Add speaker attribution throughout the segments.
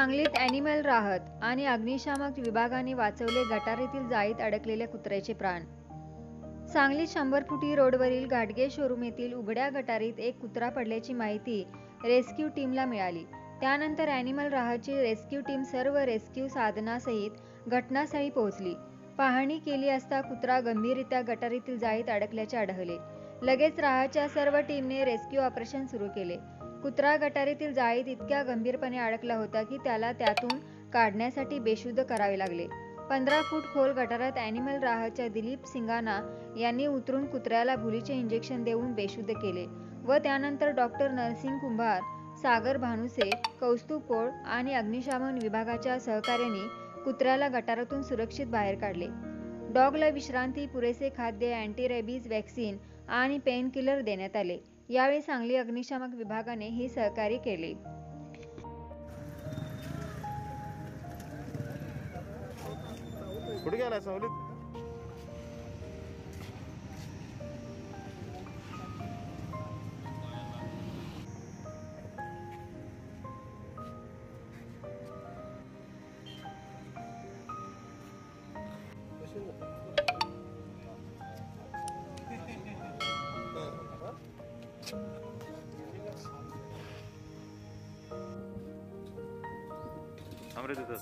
Speaker 1: सांगलीत अॅनिमल राहत आणि अग्निशामक विभागाने वाचवले गटारीतील जाळीत अडकलेल्या कुत्र्याचे प्राण. सांगलीत शंभर फुटी रोडवरील घाटगे शोरूम येथील उघड्या गटारीत एक कुत्रा पडल्याची माहिती रेस्क्यू टीमला मिळाली. त्यानंतर अॅनिमल राहतची रेस्क्यू टीम सर्व रेस्क्यू साधनासहित घटनास्थळी पोहोचली. पाहणी केली असता कुत्रा गंभीररित्या गटारीतील जाळीत अडकल्याचे आढळले. लगेच राहतच्या सर्व टीमने रेस्क्यू ऑपरेशन सुरू केले. कुत्रा गटारीतील जाळीत इतक्या गंभीरपणे अडकला होता की त्याला त्यातून काढण्यासाठी बेशुद्ध करावे लागले. पंधरा फूट खोल गटारात अॅनिमल राहच्या दिलीप सिंगाना यांनी उतरून कुत्र्याला भुलीचे इंजेक्शन देऊन बेशुद्ध केले व त्यानंतर डॉक्टर नरसिंग कुंभार सागर भानुसे कौस्तुभ पोळ आणि अग्निशमन विभागाच्या सहकार्याने कुत्र्याला गटारातून सुरक्षित बाहेर काढले. डॉगला विश्रांती पुरेसे खाद्य अँटी रेबीज वॅक्सिन आणि पेनकिलर देण्यात आले. यावेळी सांगली अग्निशामक विभागाने ही सहकार्य केले.
Speaker 2: कुठे गेला सावलीत? थांब रे तिथंच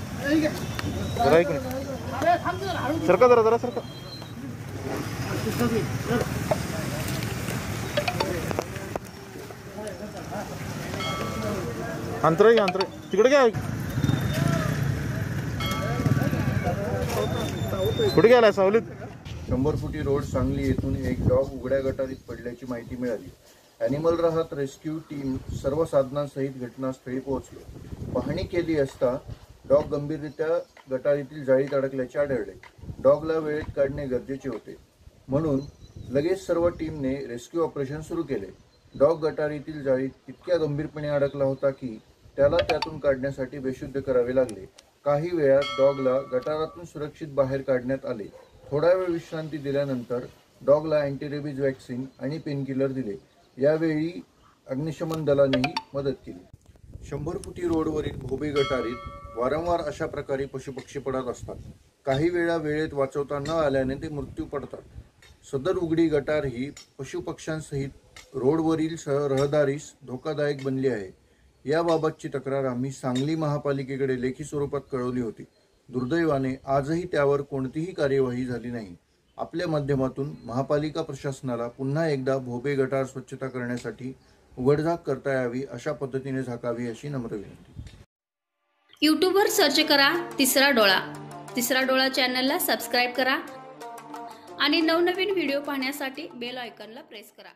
Speaker 2: जरा ऐक ना. सरका जरा जरा सरका. अंतर घ्या अंतर तिकडे काय कुठे गेलाय सावलीत?
Speaker 3: शंभर फुटी रोड सांगली येथून एक डॉग उघड्या गटारीत पडल्याची माहिती मिळाली. अॅनिमल राहत रेस्क्यू टीम सर्व साधनांसहित घटनास्थळी पोहोचले. पाहणी केली असता डॉग गंभीररित्या गटारीतील जाळीत अडकल्याचे आढळले. डॉगला वेळेत काढणे गरजेचे होते. म्हणून लगेच सर्व टीमने रेस्क्यू ऑपरेशन सुरू केले. डॉग गटारीतील जाळीत इतक्या गंभीरपणे अडकला होता की त्याला त्यातून काढण्यासाठी बेशुद्ध करावे लागले. काही वेळात डॉगला गटारातून सुरक्षित बाहेर काढण्यात आले. थोडा वेळ विश्रांती दिल्यानंतर डॉगला अँटीरेबीज वॅक्सिन आणि पेनकिलर दिले. यावेळी अग्निशमन दलानेही मदत केली. शंभर फुटी रोडवरील भोबे गटारीत वारंवार अशा प्रकारे पशुपक्षी पडत असतात. काही वेळा वेळेत वाचवता न आल्याने ते मृत्यू पडतात. सदर उघडी गटार ही पशुपक्ष्यांसहित रोडवरील सह रहदारीस धोकादायक बनली आहे. याबाबतची तक्रार आम्ही सांगली महापालिकेकडे लेखी स्वरूपात कळवली होती. दुर्दैवाने आजही त्यावर कोणतीही कार्यवाही झाली नाही. आपल्या माध्यमातून महापालिका प्रशासनाला पुन्हा एकदा भोबे गटार स्वच्छता करण्यासाठी उघडझाप करता यावी अशा पद्धतीने झाकावी अशी नम्र विनंती.
Speaker 4: युट्यूबवर सर्च करा तिसरा डोळा. तिसरा डोळा चॅनलला सबस्क्राईब करा. आणि नवनवीन व्हिडिओ पाहण्यासाठी बेल आयकॉनला प्रेस करा.